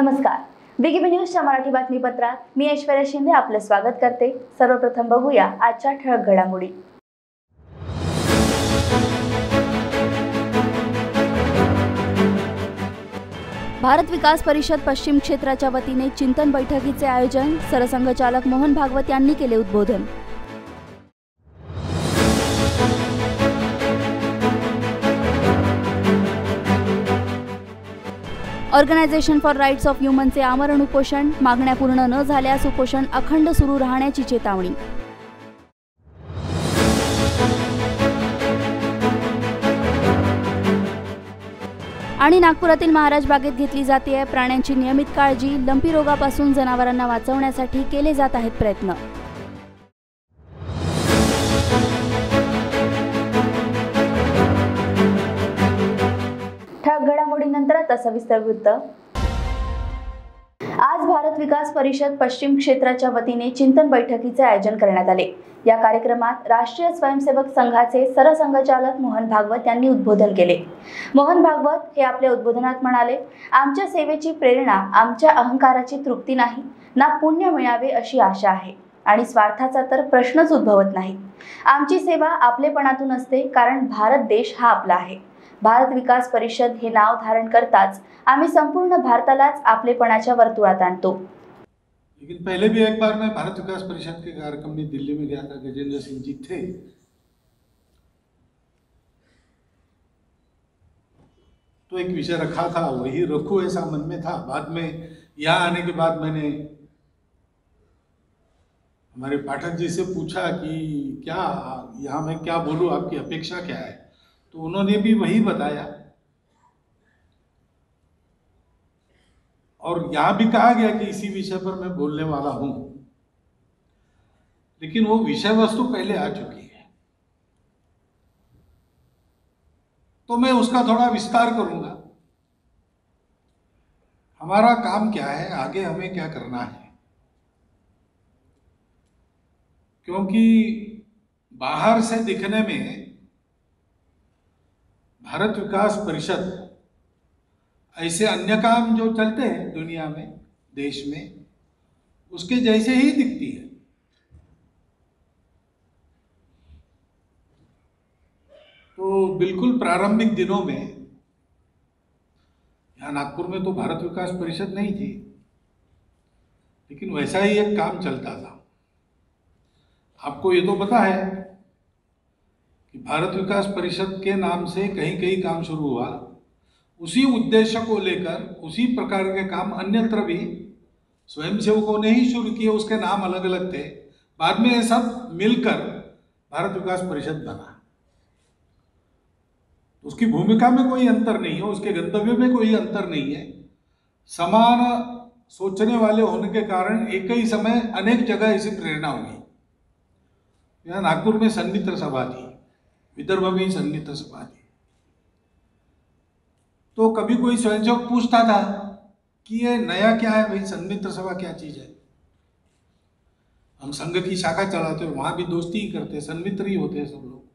नमस्कार. बिगिबी न्यूजच्या मराठी बातमीपत्रात मी ऐश्वर्या शिंदे आपलं स्वागत करते. सर्वप्रथम बघूया आजच्या ठळक घडामोडी. भारत विकास परिषद पश्चिम क्षेत्राच्या वतीने चिंतन बैठकीचे आयोजन सरसंघचालक मोहन भागवत यांनी केले उद्बोधन. ऑर्गनायझेशन फॉर राईट्स ऑफ ह्युमनचे आमरण उपोषण मागण्या पूर्ण न झाल्यास उपोषण अखंड सुरू राहण्याची चेतावणी. आणि नागपुरातील महाराज बागेत घेतली जाते. आहे प्राण्यांची नियमित काळजी लंपी रोगापासून जनावरांना वाचवण्यासाठी केले जात आहेत प्रयत्न. घडामोडीनंतर आता वृत्त. आज भारत विकास परिषद पश्चिम क्षेत्राच्या वतीने चिंतन बैठकीचे आयोजन करण्यात आले. या कार्यक्रमात राष्ट्रीय स्वयंसेवक संघाचे सरसंघचालक मोहन भागवत यांनी उद्बोधन केले. मोहन भागवत हे आपल्या उद्बोधनात म्हणाले आमच्या सेवेची प्रेरणा आमच्या अहंकाराची तृप्ती नाही ना पुण्य मिळावे अशी आशा आहे. आणि स्वार्थाचा तर प्रश्नच उद्भवत नाही. आमची सेवा आपलेपणातून असते कारण भारत देश हा आपला आहे. भारत विकास परिषद हे नाव धारण करताच आम्ही संपूर्ण भारतालाच आपलेपणाच्या वर्तुळात आणतो. लेकिन पहले भी एक बार मैं भारत विकास परिषद के कार्यक्रम में दिल्ली में गया था, गजेंद्र सिंह जी थे। तो एक विषय रखा था, वही रखू ऐसा मन में था। बाद में यहाँ आने के बाद मैंने हमारे पाठक जी से पूछा कि क्या यहाँ मैं क्या बोलूँ, आपकी अपेक्षा क्या है? तो उन्होंने भी वही बताया। और यहाँ भी कहा गया कि इसी विषय पर मैं बोलने वाला हूँ। लेकिन वो विषय वस्तु पहले आ चुकी है। तो मैं उसका थोड़ा विस्तार करूँगा। हमारा काम क्या है? आगे हमें क्या करना है? क्योंकि बाहर से दिखने में भारत विकास परिषद, ऐसे अन्य काम जो चलते हैं दुनिया में, देश में, उसके जैसे ही दिखती है। तो बिल्कुल प्रारंभिक दिनों में, यहाँ नागपुर में तो भारत विकास परिषद नहीं थी, लेकिन वैसा ही एक काम चलता था। आपको ये तो पता है कि भारत विकास परिषद के नाम से कहीं कहीं काम शुरू हुआ। उसी उद्देश्य को लेकर, उसी प्रकार के काम अन्यत्र भी स्वयंसेवकों ने ही शुरू किए, उसके नाम अलग अलग थे। बाद में ये सब मिलकर भारत विकास परिषद बना। उसकी भूमिका में कोई अंतर नहीं है, उसके गंतव्य में कोई अंतर नहीं है। समान सोचने वाले होने के कारण एक ही समय अनेक जगह ऐसी प्रेरणा हुई यहाँ नागपुर में सन्मित्र सभा थी। विदर्भ सन्मित्र सभा थी तो कभी कोई स्वयंसेवक पूछता था कि ये नया क्या है भाई सन्मित्र सभा क्या चीज़ है? हम संघ की शाखा चलाते हैं, वहाँ भी दोस्ती ही करते हैं सन्मित्र ही होते हैं सब लोग।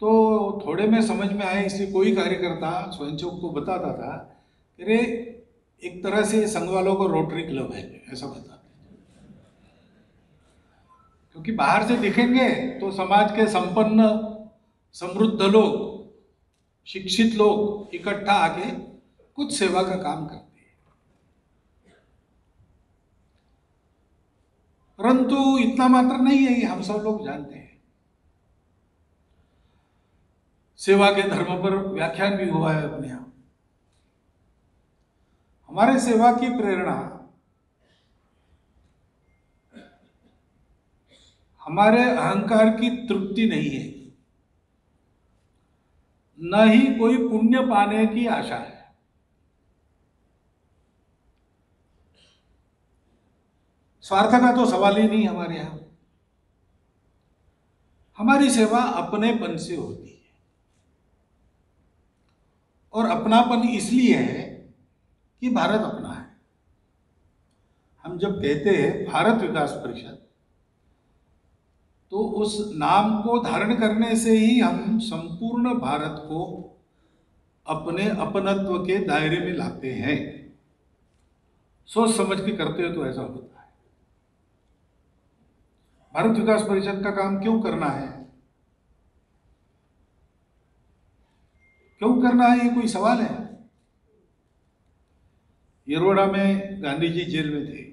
तो थोड़े में समझ में आए, इसलिए कोई कार्यकर्ता स्वयंसेवक को बताता था, कि रे एक तरह से संघ वालों को रोटरी क्लब है, ऐसा बताते क्योंकि बाहर से दिखेंगे तो समाज के संपन्न, समृद्ध लोग, शिक्षित लोग इकट्ठा आके कुछ सेवा का काम करते हैं। परंतु इतना मात्र नहीं है, ये हम सब लोग जानते हैं। सेवा के धर्म पर व्याख्यान भी हुआ है अपने यहाँ हमारे सेवा की प्रेरणा हमारे अहंकार की तृप्ति नहीं है। न ही कोई पुण्य पाने की आशा है। स्वार्थ का तो सवाल ही नहीं हमारे यहाँ। हमारी सेवा अपनेपन से होती है। और अपनापन इसलिए है कि भारत अपना है। हम जब कहते हैं भारत विकास परिषद तो उस नाम को धारण करने से ही हम संपूर्ण भारत को अपने अपनत्व के दायरे में लाते हैं। सोच समझ के करते हो तो ऐसा होता है। भारत विकास परिषद का काम क्यों करना है? क्यों करना है, ये कोई सवाल है? येरवड़ा में गांधी जी जेल में थे।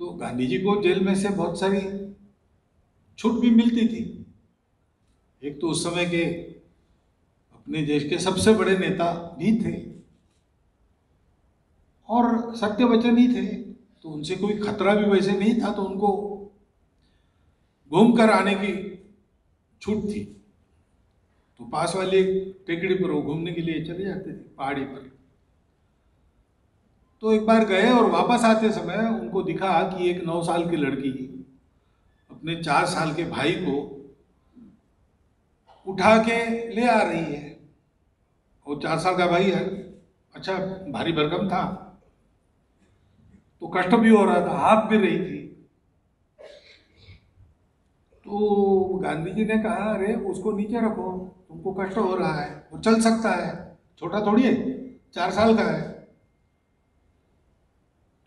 तो गांधी जी को जेल में से बहुत सारी छूट भी मिलती थी। एक तो उस समय के अपने देश के सबसे बड़े नेता भी थे और सत्य वचन ही थे। तो उनसे कोई खतरा भी वैसे नहीं था तो उनको घूम कर आने की छूट थी। तो पास वाली टेकड़ी पर वो घूमने के लिए चले जाते थे, पहाड़ी पर। तो एक बार गए और वापस आते समय उनको दिखा कि एक नौ साल की लड़की अपने चार साल के भाई को उठा के ले आ रही है। वो चार साल का भाई है। अच्छा भारी भरकम था। तो कष्ट भी हो रहा था, हाथ भी रही थी। तो गांधी जी ने कहा, अरे, उसको नीचे रखो। तुमको कष्ट हो रहा है। वो चल सकता है। छोटा थोड़ी है। चार साल का है।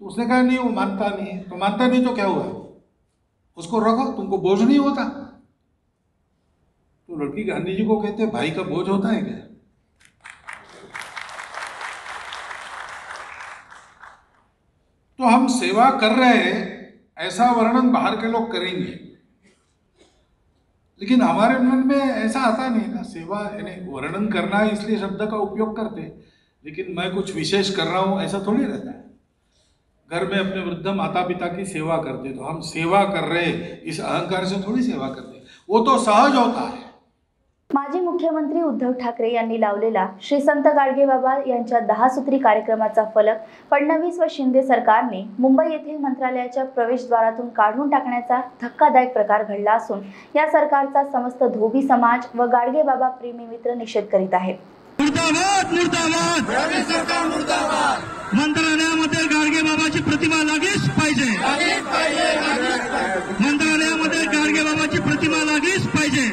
तो उसने कहा, नहीं, वो मानता नहीं है। तो मानता नहीं तो क्या हुआ? उसको रखो, तुमको बोझ नहीं होता। तो लड़की गांधी जी को कहते भाई का बोझ होता है क्या? तो हम सेवा कर रहे हैं, ऐसा वर्णन बाहर के लोग करेंगे। लेकिन हमारे मन में ऐसा आता नहीं ना सेवा यानी वर्णन करना इसलिए शब्द का उपयोग करते। लेकिन मैं कुछ विशेष कर रहा हूँ, ऐसा थोड़ी रहता है। घर में अपने वृद्ध माता पिता की सेवा करते तो हम सेवा कर रहे इस अहंकार से थोड़ी सेवा करते। वो तो सहज होता है। माजी मुख्यमंत्री उद्धव ठाकरे यांनी लावलेला श्री संत गाडगेबाबा यांच्या दहा सूत्री कार्यक्रमाचा फलक फडणवीस व शिंदे सरकारने मुंबई येथील मंत्रालयाच्या प्रवेशद्वारातून काढून टाकण्याचा धक्कादायक प्रकार घडला असून या सरकारचा समस्त धोबी समाज व गाडगेबाबा प्रेमी मित्र निषेध करीत आहेत. मुर्दाबाद मुर्दाबाद! मंत्रालयामध्ये गाडगे बाबाची प्रतिमा लागलीच पाहिजे. मंत्रालयामध्ये गाडगे बाबाची प्रतिमा लागलीच पाहिजे.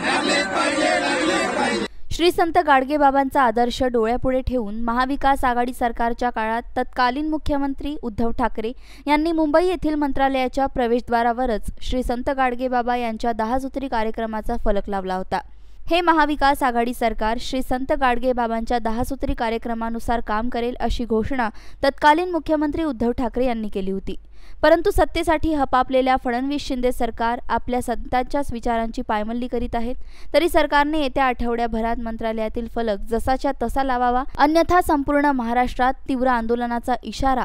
श्री संत गाडगेबाबांचा आदर्श डोळ्यापुढे ठेवून महाविकास आघाडी सरकारच्या काळात तत्कालीन मुख्यमंत्री उद्धव ठाकरे यांनी मुंबई येथील मंत्रालयाच्या प्रवेशद्वारावरच श्री संत गाडगेबाबा यांच्या दहा सूत्री कार्यक्रमाचा फलक लावला होता. हे महाविकास आघाडी सरकार श्री संत गाडगेबाबांच्या बाबांच्या दहासूत्री कार्यक्रमानुसार काम करेल अशी घोषणा तत्कालीन मुख्यमंत्री उद्धव ठाकरे यांनी केली होती. परंतु सत्तेसाठी हपापलेल्या फडणवीस शिंदे सरकार आपल्या संतांच्याच विचारांची पायमल्ली करीत आहेत तरी सरकारने येत्या आठवड्याभरात मंत्रालयातील फलक जसाच्या तसा लावावा अन्यथा संपूर्ण महाराष्ट्रात तीव्र आंदोलनाचा इशारा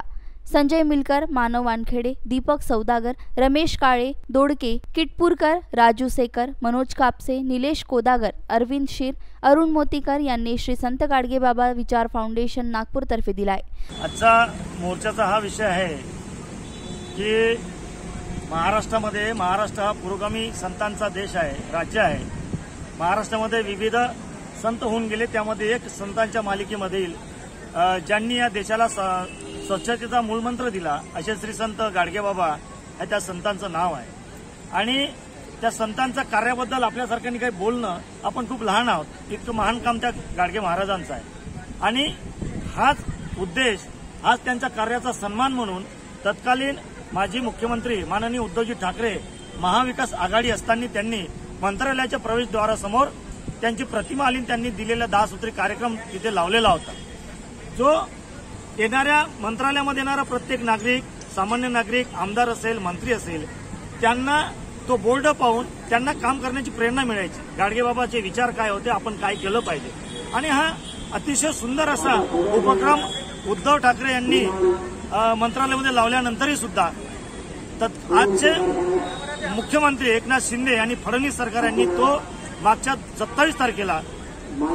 संजय मिलकर मानव वानखेडे दीपक सौदागर रमेश काळे दोडके किटपूरकर राजू सेकर मनोज कापसे निलेश कोदागर अरविंद शिर अरुण मोतीकर यांनी श्री संत गाडगेबाबा विचार फाउंडेशन नागपूरतर्फे दिलाय. आजचा मोर्चाचा हा विषय आहे की महाराष्ट्रामध्ये महाराष्ट्र हा पुरोगामी संतांचा देश आहे राज्य आहे. महाराष्ट्रामध्ये विविध संत होऊन गेले त्यामध्ये एक संतांच्या मालिकेमधील ज्यांनी या देशाला स- स्वच्छतेचा मूलमंत्र दिला असे श्री संत गाडगेबाबा हे त्या संतांचं नाव आहे. आणि त्या संतांच्या कार्याबद्दल आपल्यासारख्यांनी काही बोलणं आपण खूप लहान आहोत. इतकं महान काम त्या गाडगे महाराजांचं आहे. आणि हाच उद्देश हाच त्यांच्या कार्याचा सन्मान म्हणून तत्कालीन माजी मुख्यमंत्री माननीय उद्धवजी ठाकरे महाविकास आघाडी असताना त्यांनी मंत्रालयाच्या प्रवेशद्वारासमोर त्यांची प्रतिमा आली त्यांनी दिलेला दहा सूत्री कार्यक्रम तिथे लावलेला होता. जो येणाऱ्या मंत्रालयामध्ये येणारा प्रत्येक नागरिक सामान्य नागरिक आमदार असेल मंत्री असेल त्यांना तो बोर्ड पाहून त्यांना काम करण्याची प्रेरणा मिळायची. गाडगेबाबाचे विचार काय होते आपण काय केलं पाहिजे? आणि हा अतिशय सुंदर असा उपक्रम उद्धव ठाकरे यांनी मंत्रालयामध्ये लावल्यानंतरही सुद्धा आजचे मुख्यमंत्री एकनाथ शिंदे आणि फडणवीस सरकार यांनी तो मागच्या सत्तावीस तारखेला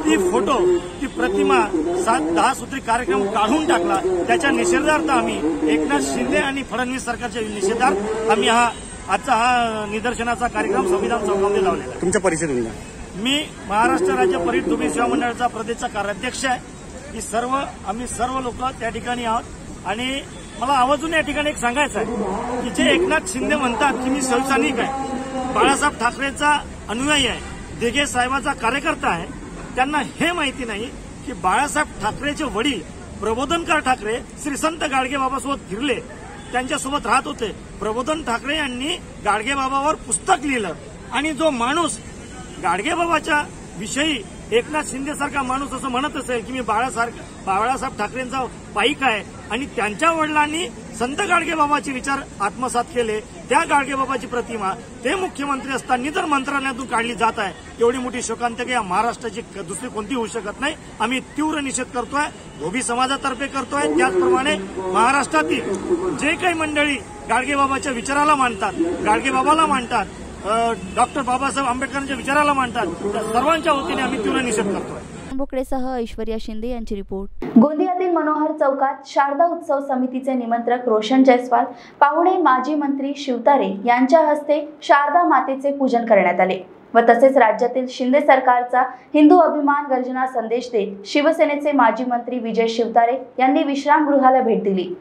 ती फोटो ती प्रतिमा सात दहा सूत्री कार्यक्रम काढून टाकला. त्याच्या निषेधार्थ आम्ही एकनाथ शिंदे आणि फडणवीस सरकारच्या निषेधार्थ आम्ही हा आजचा हा निदर्शनाचा कार्यक्रम संविधान चौकामध्ये लावलेला आहे. तुमच्या द्या. मी महाराष्ट्र राज्य परित धुबी सेवा मंडळाचा प्रदेशचा कार्याध्यक्ष आहे. ही सर्व आम्ही सर्व लोक त्या ठिकाणी आहोत. आणि मला आवर्जून या ठिकाणी एक सांगायचं आहे की जे एकनाथ शिंदे म्हणतात की मी शिवसैनिक आहे. बाळासाहेब ठाकरेचा अनुयायी आहे. दिघे साहेबाचा कार्यकर्ता आहे. त्यांना हे माहिती नाही की बाळासाहेब ठाकरेचे वडील प्रबोधनकार ठाकरे श्रीसंत गाडगेबाबासोबत फिरले. त्यांच्यासोबत राहत होते. प्रबोधन ठाकरे यांनी गाडगेबाबावर पुस्तक लिहिलं. आणि जो माणूस गाडगेबाबाच्या विषयी एकनाथ शिंदे सारखा माणूस असं म्हणत असेल की मी बाळासारखा बाळासाहेब ठाकरेंचा पाईक आहे. आणि त्यांच्या वडिलांनी संत गाडगेबाबाचे विचार आत्मसात केले. त्या गाडगेबाबाची प्रतिमा ते मुख्यमंत्री असताना जर मंत्रालयातून काढली जात आहे. एवढी मोठी शोकांतिका या महाराष्ट्राची क- दुसरी कोणती होऊ शकत नाही. आम्ही तीव्र निषेध करतोय धोबी समाजातर्फे करतोय. त्याचप्रमाणे महाराष्ट्रातील जे काही मंडळी गाडगेबाबाच्या विचाराला मानतात गाडगेबाबाला मांडतात मानतात डॉक्टर बाबासाहेब आंबेडकरांच्या विचाराला मानतात त्या सर्वांच्या वतीने आम्ही तीव्र निषेध करतोय. बोकडेसह ऐश्वर्या शिंदे यांची रिपोर्ट. गोंदियातील मनोहर चौकात शारदा उत्सव समितीचे निमंत्रक रोशन जयस्वाल पाहुणे माजी मंत्री शिवतारे यांच्या हस्ते शारदा मातेचे पूजन करण्यात आले व तसेच राज्यातील शिंदे सरकारचा हिंदू अभिमान गर्जना संदेश देत शिवसेनेचे माजी मंत्री विजय शिवतारे यांनी विश्रामगृहाला भेट दिली.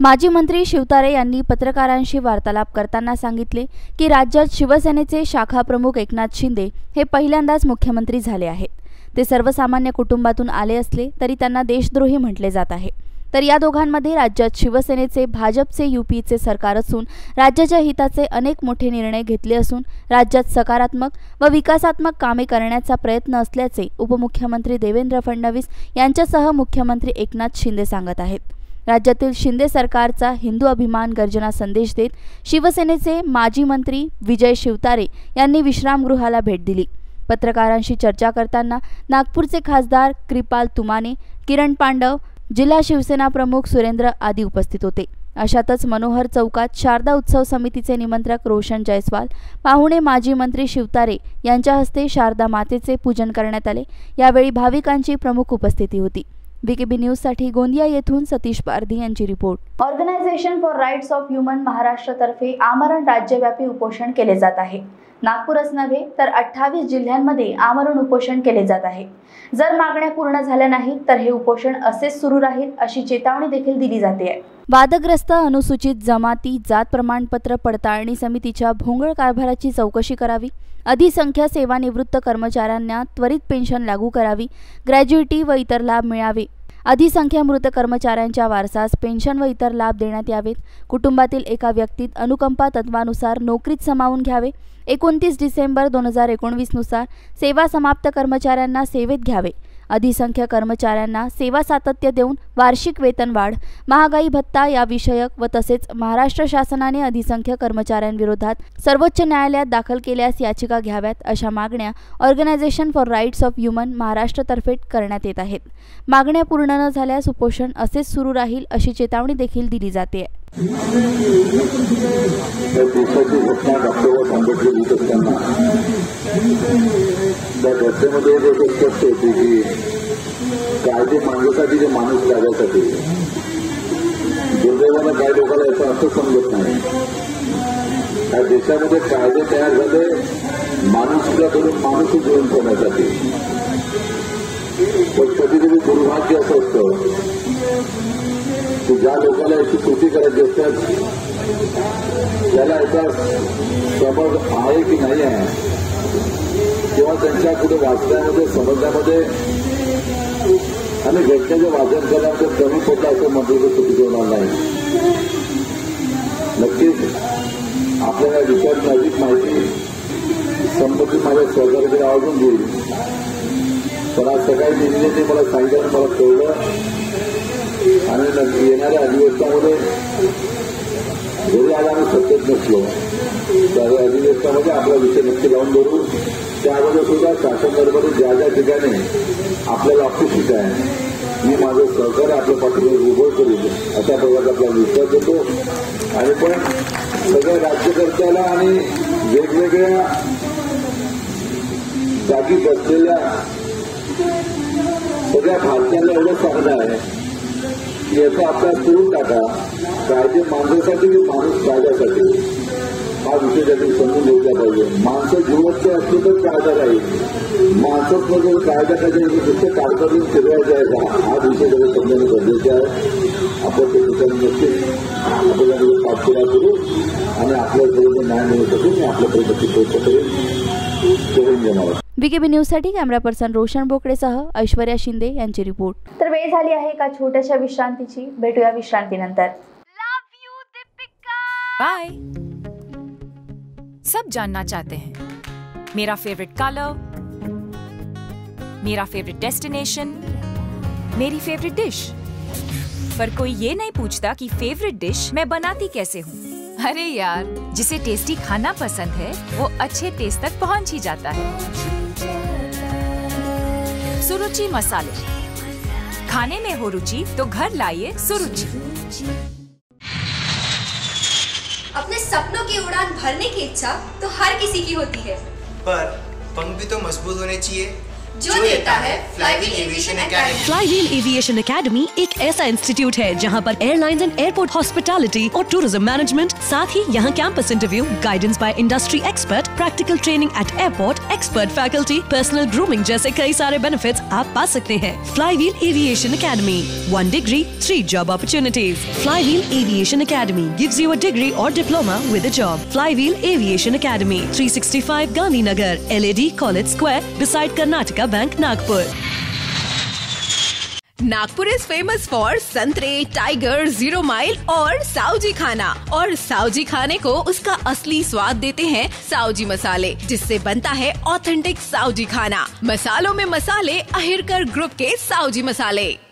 माजी मंत्री शिवतारे यांनी पत्रकारांशी वार्तालाप करताना सांगितले की राज्यात शिवसेनेचे शाखा प्रमुख एकनाथ शिंदे हे पहिल्यांदाच मुख्यमंत्री झाले आहेत. ते सर्वसामान्य कुटुंबातून आले असले तरी त्यांना देशद्रोही म्हटले जात आहे. तर या दोघांमध्ये राज्यात शिवसेनेचे भाजपचे युपीचे सरकार असून राज्याच्या हिताचे अनेक मोठे निर्णय घेतले असून राज्यात सकारात्मक व विकासात्मक कामे करण्याचा प्रयत्न असल्याचे उपमुख्यमंत्री देवेंद्र फडणवीस यांच्यासह मुख्यमंत्री एकनाथ शिंदे सांगत आहेत. राज्यातील शिंदे सरकारचा हिंदू अभिमान गर्जना संदेश देत शिवसेनेचे माजी मंत्री विजय शिवतारे यांनी विश्रामगृहाला भेट दिली. पत्रकारांशी चर्चा करताना नागपूरचे खासदार कृपाल तुमाने किरण पांडव जिल्हा शिवसेना प्रमुख सुरेंद्र आदी उपस्थित होते. अशातच मनोहर चौकात शारदा उत्सव समितीचे निमंत्रक रोशन जयस्वाल पाहुणे माजी मंत्री शिवतारे यांच्या हस्ते शारदा मातेचे पूजन करण्यात आले. यावेळी भाविकांची प्रमुख उपस्थिती होती. बीकेबी न्यूजसाठी गोंदिया येथून सतीश पारधी यांची report. Organisation for rights of human महाराष्ट्रतर्फे आमरण राज्यव्यापी उपोषण केले जात आहे. नागपूरच नव्हे तर अठ्ठावीस जिल्ह्यांमध्ये आमरण उपोषण केले जात आहे. जर मागण्या पूर्ण झाल्या नाहीत तर हे उपोषण असेच सुरू राहील अशी चेतावणी देखील दिली जाते. वादग्रस्त अनुसूचित जमाती जात प्रमाणपत्र पडताळणी समितीच्या भोंगळ कारभाराची चौकशी करावी अधिसंख्य सेवानिवृत्त कर्मचाऱ्यांना त्वरित पेन्शन लागू करावी ग्रॅज्युएटी व इतर लाभ मिळावे. अधिसंख्या मृत कर्मचाऱ्यांच्या वारसास पेन्शन व इतर लाभ देण्यात यावेत. कुटुंबातील एका व्यक्तीत अनुकंपा तत्वानुसार नोकरीत समावून घ्यावे. एकोणतीस डिसेंबर दोन हजार एकोणवीसनुसार सेवा समाप्त कर्मचाऱ्यांना सेवेत घ्यावे. अधिसंख्य कर्मचाऱ्यांना सेवा सातत्य देऊन वार्षिक वेतनवाढ महागाई भत्ता या विषयक व तसेच महाराष्ट्र शासनाने अधिसंख्य कर्मचाऱ्यांविरोधात सर्वोच्च न्यायालयात दाखल केल्यास याचिका घ्याव्यात अशा मागण्या organisation for rights of human महाराष्ट्रतर्फे करण्यात येत आहेत. मागण्या पूर्ण न झाल्यास उपोषण असेच सुरू राहील अशी चेतावणी देखील दिली जाते. देशाची घटना डॉक्टर आंबेडकर लिहित असताना त्या घटनेमध्ये एक गोष्ट स्पष्ट होती की कायदे मांडण्यासाठी जे माणूस कायद्यासाठी दुर्दैवानं काही लोकांना याचा अर्थ समजत नाही या देशामध्ये कायदे तयार झाले माणुसकीला धरून माणूस जीवन करण्यासाठी पण कधी कधी दुर्भाग्य असं असतं की ज्या लोकांना याची कृती करायची असतात त्याला याचा समज आहे की नाही आहे किंवा त्यांच्या पुढे वाचण्यामध्ये समजण्यामध्ये आणि घटनेचं वाचन करण्याचं कमी होतं असं म्हटलं तर चुकीचं होणार नाही नक्कीच आपल्याला विषयाची अधिक माहिती संबंधित माझ्या सहकार्याकडे आवडून घेईल. पण आज सकाळी दिल्लीने मला सांगितलं मला कळलं आणि नक्की येणाऱ्या अधिवेशनामध्ये जरी आज आम्ही सत्तेत नसलो तर अधिवेशनामध्ये आपला विषय नक्की लावून धरू त्यामध्ये सुद्धा शासन दरबारी ज्या ज्या ठिकाणी आपल्याला अपेक्षित आहे मी माझं सहकार्य आपल्या पाठीवर उभं करील अशा प्रकारचा आपला विश्वास देतो आणि पण सगळ्या राज्यकर्त्याला आणि वेगवेगळ्या जागी बसलेल्या सगळ्या भारतीयांना एवढं सांगणं आहे याचा अभ्यास करून टाका. कायदे माणसासाठी की माणूस कायद्यासाठी? हा विषय त्यातून समजून घेतला पाहिजे. माणसं जीवनचे असले तर कायदा राहील. माणसंच जर म्हणजे कायदा कायदा नुसतं कारभारून फिरवायचं आहे का? हा विषय त्याला समजणं गरजेचं आहे. आपण ते ठिकाणी नक्कीच आपल्याला पाठपुरा करू आणि आपल्यापर्यंत न्याय मिळू शकू आणि आपल्यापर्यंत प्रयत्न करेन करून घेणार बीकेबी न्यूजसाठी कॅमेरा पर्सन रोशन बोकडेसह ऐश्वर्या शिंदे यांची रिपोर्ट तर वेळ झाली आहे एका छोट्याशा विश्रांतीची. भेटूया विश्रांतीनंतर. बाय सब जानना चाहते हैं। मेरा फेवरेट कलर मेरा फेवरेट डेस्टिनेशन मेरी फेवरेट डिश पर कोई ये नहीं पूछता कि फेवरेट डिश मैं बनाती कैसे हूँ। अरे यार जिसे टेस्टी खाना पसंद है वो अच्छे टेस्ट तक पहुँच ही जाता है। सुरुचि मसाले। खाने में हो रुचि तो घर लाइए सुरुचि। अपने सपनों की उड़ान भरने की इच्छा तो हर किसी की होती है। पर पंख भी तो मज़बूत होने चाहिए। जो देता है Flywheel aviation academy Flywheel aviation academy एक ऐसा इंस्टीट्यूट है जहाँ पर एयरलाइंस एंड एयरपोर्ट हॉस्पिटैलिटी और टूरिज़्म मैनेजमेंट साथ ही यहाँ campus interview guidance by industry expert practical training at airport expert faculty personal grooming जैसे कई सारे बेनिफिट आप पा सकते हैं। Flywheel aviation academy one degree three job opportunities Flywheel aviation academy gives you a degree और diploma with a job Flywheel aviation academy three sixty five Gandhinagar L A D college square decide Karnataka bank Nagpur is famous for संतरे tiger zero mile और साउजी खाना। और साउजी खाने को उसका असली स्वाद देते हैं साउजी मसाले, जिससे बनता है ऑथेंटिक साउजी खाना। मसालों में मसाले अहिरकर ग्रुप के साउजी मसाले।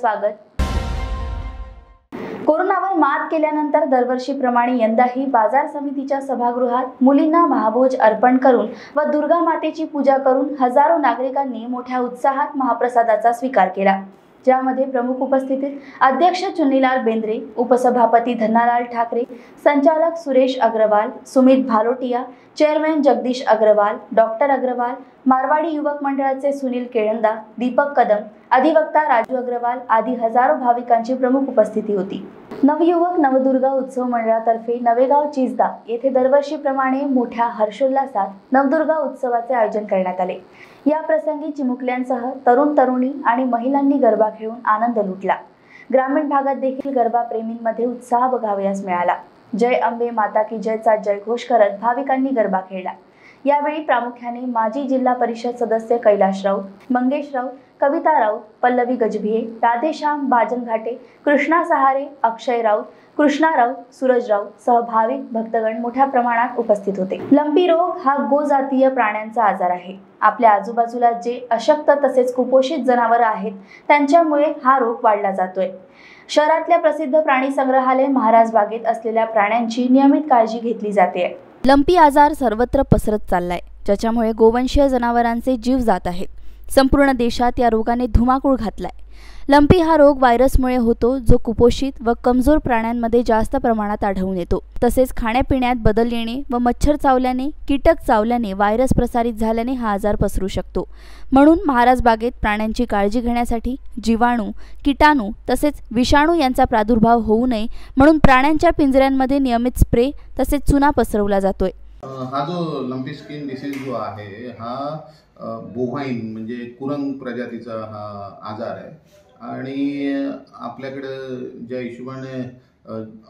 स्वागत. कोरोनावर मात केल्यानंतर दरवर्षीप्रमाणे यंदाही बाजार समितीच्या सभागृहात मुलींना महाभोज अर्पण करून व दुर्गा मातेची पूजा करून हजारो नागरिकांनी मोठ्या उत्साहात महाप्रसादाचा स्वीकार केला. ज्यामध्ये प्रमुख उपस्थितीत अध्यक्ष चुन्नीलाल बेंद्रे उपसभापती धन्नालाल ठाकरे संचालक सुरेश अग्रवाल सुमित भालोटिया चेअरमॅन जगदीश अग्रवाल डॉक्टर अग्रवाल मारवाडी युवक मंडळाचे सुनील केळंदा दीपक कदम अधिवक्ता राजू अग्रवाल आदी हजारो भाविकांची प्रमुख उपस्थिती होती. नवयुवक नवदुर्गा उत्सव मंडळातर्फे नवेगाव चिजदा येथे दरवर्षीप्रमाणे मोठ्या हर्षोल्लासात नवदुर्गा उत्सवाचे आयोजन करण्यात आले. या प्रसंगी चिमुकल्यांसह तरुण तरुणी आणि महिलांनी गरबा खेळून आनंद लुटला. ग्रामीण भागात देखील गरबा प्रेमींमध्ये उत्साह बघावयास मिळाला. जय अंबे माता की जयचा जयघोष करत भाविकांनी गरबा खेळला. यावेळी प्रामुख्याने माजी जिल्हा परिषद सदस्य कैलाश राऊत मंगेश राऊत कविता राऊत पल्लवी गजभिये राधेश्याम बाजन घाटे कृष्णा सहारे अक्षय राऊत कृष्णा राऊत सूरज राऊत सह भाविक भक्तगण मोठ्या प्रमाणात उपस्थित होते. लंपी रोग हा गोजातीय प्राण्यांचा आजार आहे. आपल्या आजूबाजूला जे अशक्त तसेच कुपोषित जनावरं आहेत त्यांच्यामुळे हा रोग वाढला जातोय. शहरातल्या प्रसिद्ध प्राणी संग्रहालय महाराज बागेत असलेल्या प्राण्यांची नियमित काळजी घेतली जाते. लंपी आजार सर्वत्र पसरत चाललाय. ज्याच्यामुळे गोवंशीय जनावरांचे जीव जात आहेत. संपूर्ण देशात या रोगाने धुमाकूळ घातलाय. लंपी हा रोग व्हायरसमुळे होतो जो कुपोषित व कमजोर प्राण्यांमध्ये जास्त प्रमाणात आढळून येतो. तसेच खाण्यापिण्यात बदल येणे व मच्छर चावल्याने कीटक चावल्याने व्हायरस प्रसारित झाल्याने हा आजार पसरू शकतो. म्हणून महाराज बागेत प्राण्यांची काळजी घेण्यासाठी जीवाणू किटाणू तसेच विषाणू यांचा प्रादुर्भाव होऊ नये म्हणून प्राण्यांच्या पिंजऱ्यांमध्ये नियमित स्प्रे तसेच चुना पसरवला जातोय. हा जो लंपी स्किन डिसीज जो आहे हा बोव्हाईन म्हणजे कुरंग प्रजातीचा हा आजार आहे. आणि आपल्याकडं ज्या हिशोबाने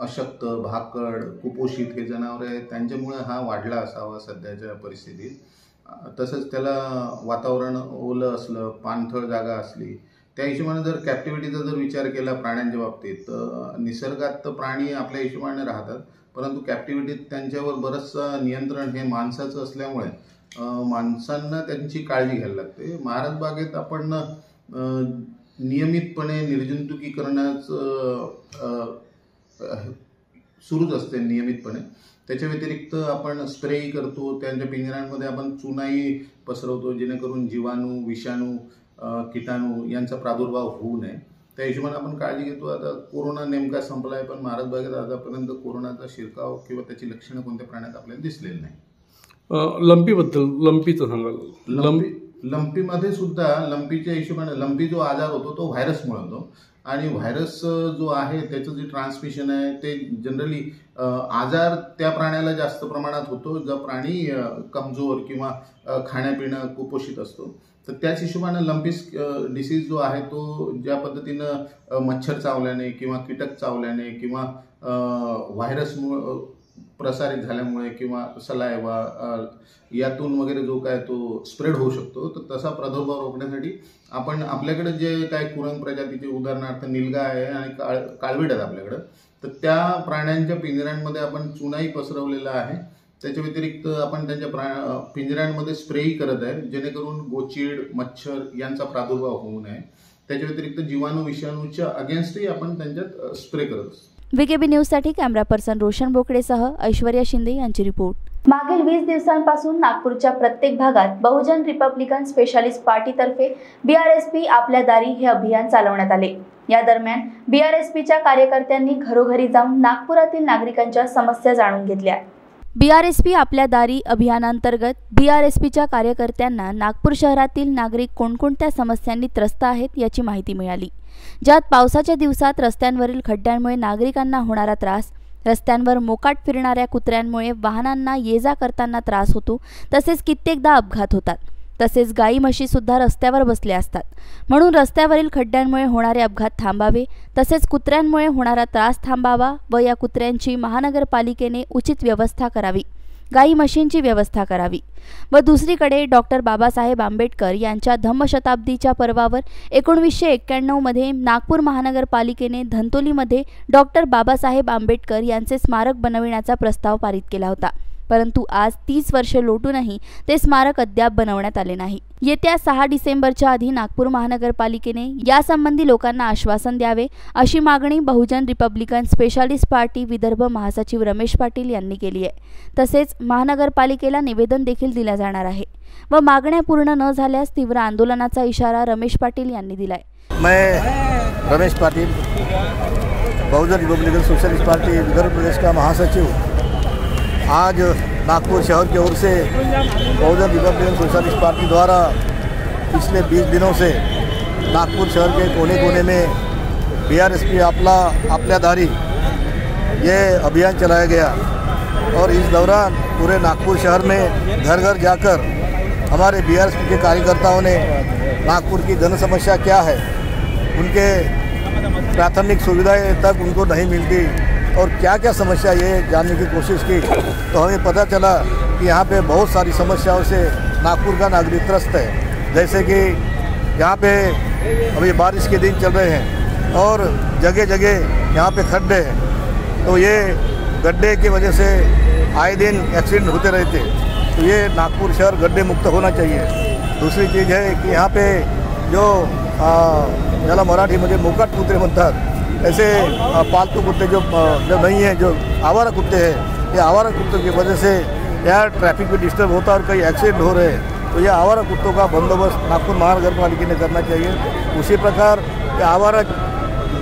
अशक्त भाकड कुपोषित हे जनावरं आहेत त्यांच्यामुळे हा वाढला असावा सध्याच्या परिस्थितीत. तसंच त्याला वातावरण ओलं असलं पाणथळ जागा असली त्या हिशोबाने जर कॅप्टिव्हिटीचा जर विचार केला प्राण्यांच्या बाबतीत तर निसर्गात तर प्राणी आपल्या हिशोबाने राहतात परंतु कॅप्टिव्हिटीत त्यांच्यावर बरंचसं नियंत्रण हे माणसाचं असल्यामुळे माणसांना त्यांची काळजी घ्यायला लागते. महाराज बागेत आपण नियमितपणे निर्जंतुकीकरणाचं सुरूच असते नियमितपणे. त्याच्या व्यतिरिक्त आपण स्प्रेही करतो त्यांच्या पिंजऱ्यांमध्ये आपण चुनाही पसरवतो जेणेकरून जीवाणू विषाणू किटाणू यांचा प्रादुर्भाव होऊ नये. त्या हिशोबाने आपण काळजी घेतो. आता कोरोना नेमका संपला आहे पण महाराज बागेत आतापर्यंत कोरोनाचा शिरकाव किंवा त्याची लक्षणं कोणत्या प्राण्यात आपल्याला दिसलेली नाही. लंपीबद्दल लंपीचं सांगाल. लंपी लंपीमध्ये सुद्धा लंपीच्या हिशोबाने लंपी जो आजार होतो तो व्हायरसमुळे होतो आणि व्हायरस जो आहे त्याचं जे ट्रान्समिशन आहे ते जनरली आजार त्या प्राण्याला जास्त प्रमाणात होतो जो प्राणी कमजोर किंवा खाण्यापिणं कुपोषित असतो. तर त्याच हिशोबानं लंपिस डिसीज जो आहे तो ज्या पद्धतीनं मच्छर चावल्याने किंवा कीटक चावल्याने किंवा व्हायरसमुळं प्रसारित झाल्यामुळे किंवा सलायवा यातून वगैरे जो काय तो स्प्रेड होऊ शकतो तर तसा प्रादुर्भाव रोखण्यासाठी आपण आपल्याकडे जे काय कुरंग प्रजातीचे उदाहरणार्थ निलगा आहे आणि काळ काळवीड आहेत आपल्याकडं तर त्या प्राण्यांच्या पिंजऱ्यांमध्ये आपण चुनाई पसरवलेला आहे. त्याच्या व्यतिरिक्त आपण त्यांच्या प्रा पिंजऱ्यांमध्ये स्प्रेही करत आहे जेणेकरून गोचीड मच्छर यांचा प्रादुर्भाव होऊ नये. त्याच्या व्यतिरिक्त जीवाणू विषाणूच्या अगेन्स्टही आपण त्यांच्यात स्प्रे करत असतो. विकेबी न्यूजसाठी कॅमेरा पर्सन रोशन बोकडेसह ऐश्वर्या शिंदे यांची रिपोर्ट. मागील वीस दिवसांपासून नागपूरच्या प्रत्येक भागात बहुजन रिपब्लिकन स्पेशालिस्ट पार्टीतर्फे बीआरएसपी आपल्या दारी हे अभियान चालवण्यात आले. या दरम्यान बीआरएसपीच्या कार्यकर्त्यांनी घरोघरी जाऊन नागपुरातील नागरिकांच्या समस्या जाणून घेतल्या. बीआरएसपी आपल्या दारी अभियानांतर्गत बीआरएसपीच्या कार्यकर्त्यांना नागपूर शहरातील नागरिक कोणकोणत्या समस्यांनी त्रस्त आहेत याची माहिती मिळाली. ज्यात पावसाच्या दिवसात रस्त्यांवरील खड्ड्यांमुळे नागरिकांना होणारा त्रास रस्त्यांवर मोकाट फिरणाऱ्या कुत्र्यांमुळे वाहनांना ये जा करताना त्रास होतो तसेच कित्येकदा अपघात होतात. तसेच गाई म्हशीसुद्धा रस्त्यावर बसल्या असतात. म्हणून रस्त्यावरील खड्ड्यांमुळे होणारे अपघात थांबावे. तसेच कुत्र्यांमुळे होणारा त्रास थांबावा व या कुत्र्यांची महानगरपालिकेने उचित व्यवस्था करावी. गाई म्हशींची व्यवस्था करावी. व दुसरीकडे डॉक्टर बाबासाहेब आंबेडकर यांच्या धम्मशताब्दीच्या पर्वावर एकोणवीसशे एक्क्याण्णवमध्ये नागपूर महानगरपालिकेने धंतोलीमध्ये डॉक्टर बाबासाहेब आंबेडकर यांचे स्मारक बनविण्याचा प्रस्ताव पारित केला होता. परंतु आज तीस वर्षे लोटूनही ते स्मारक अद्याप बनवण्यात आले नाही. येत्या सहा डिसेंबरच्या आधी नागपूर महानगरपालिकेने यासंबंधी लोकांना आश्वासन द्यावे अशी मागणी Bahujan Republican Specialist Party Vidarbha महासचिव रमेश पाटील यांनी केली आहे. तसेच महानगरपालिकेला निवेदन देखील दिलं जाणार आहे व मागण्या पूर्ण न झाल्यास तीव्र आंदोलनाचा इशारा रमेश पाटील यांनी दिलाय. मैं Ramesh Patil Bahujan Republican Socialist Party Vidarbha प्रदेश का महासचिव आज नागपुर शहर की ओर से बहुजन रिपब्लिकन सोशलिस्ट पार्टी द्वारा पिछले 20 दिनों से नागपुर शहर के कोने कोने में बी बीआरएसपी आपला आपल्या दारी ये अभियान चलाया गया। और इस दौरान पूरे नागपुर शहर में घर घर जाकर हमारे बीआरएसपी के कार्यकर्ताओं ने नागपुर की जन समस्या क्या है, उनके प्राथमिक सुविधाएँ तक उनको नहीं मिलती। और क्या क्या समस्या ये जानने की कोशिश की तो हमें पता चला कि यहाँ पे बहुत सारी समस्याओं से नागपुर का नागरिक त्रस्त है। जैसे कि यहाँ पे अभी बारिश के दिन चल रहे हैं और जगह जगह यहाँ पे खड्डे हैं। तो ये गड्ढे की वजह से आए दिन एक्सीडेंट होते रहते तो ये नागपुर शहर गड्ढे मुक्त होना चाहिए। दूसरी चीज़ है कि यहाँ पे जो आ, मराठी मुझे मोकाट कुत्रे म्हणतात ऐसे पालतू कुत्ते जो जो नहीं हैं, जो आवारा कुत्ते हैं, ये आवारा कुत्तों की वजह से यहाँ ट्रैफ़िक भी डिस्टर्ब होता है और कई एक्सीडेंट हो रहे हैं। तो ये आवारा कुत्तों का बंदोबस्त नागपुर महानगर पालिका ने करना चाहिए। उसी प्रकार ये आवारा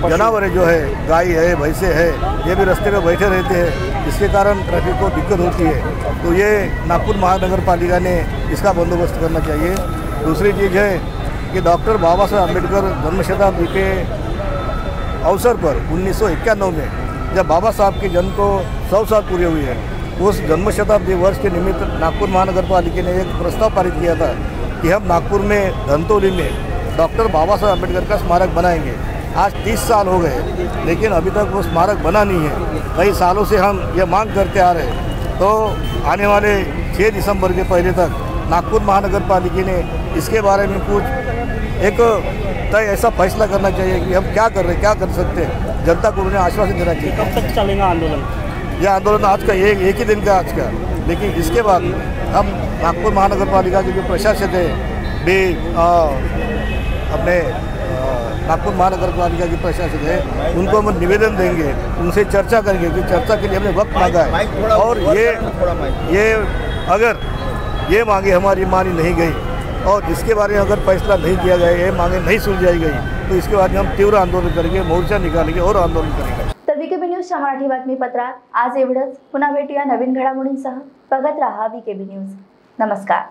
जानवर जो है, गाय है, भैंसे है, ये भी रास्ते में बैठे रहते हैं, जिसके कारण ट्रैफ़िक को दिक्कत होती है। तो ये नागपुर महानगर पालिका ने इसका बंदोबस्त करना चाहिए। दूसरी चीज़ है कि डॉक्टर बाबा साहब अंबेडकर जन्मशताब्दी के अवसर पर उन्नीस सौ इक्यानवे में जब बाबा साहब के जन्म को सौ साल पूरे हुए हैं, उस जन्म शताब्दी वर्ष के निमित्त नागपुर महानगर पालिका ने एक प्रस्ताव पारित किया था कि हम नागपुर में धनतौली में डॉक्टर बाबा साहब अंबेडकर का स्मारक बनाएँगे। आज तीस साल हो गए, लेकिन अभी तक वो स्मारक बना नहीं है। कई सालों से हम ये मांग करते आ रहे हैं। तो आने वाले 6 दिसंबर के पहले तक नागपुर महानगर पालिका ने इसके बारे में कुछ एक तय ऐसा फैसला करना चाहिए कि हम क्या कर रहे हैं क्या कर सकते हैं। जनता को उन्हें आश्वासन देना चाहिए। कब तक चलेगा आंदोलन? यह आंदोलन आज का एक एक ही दिन का आज का। लेकिन इसके बाद हम नागपुर महानगर पालिका के जो प्रशासक है भी अपने नागपुर महानगर पालिका के प्रशासक है उनको हम निवेदन देंगे उनसे चर्चा करेंगे कि चर्चा के लिए हमने वक्त मांगा है। और ये ये अगर ये मांगे हमारी मानी नहीं गई और इसके बारे में अगर फैसला नहीं किया गया ये मांगे नहीं सुलझाई गई तो इसके बाद हम तीव्र आंदोलन करेंगे मोर्चा निकालेंगे और आंदोलन करेंगे। तर विकेबी न्यूजच्या मराठी बातमीपत्रात आज एवढंच. पुन्हा भेटूया नवीन घडामोडींसह. बघत राहा विकेबी न्यूज नमस्कार.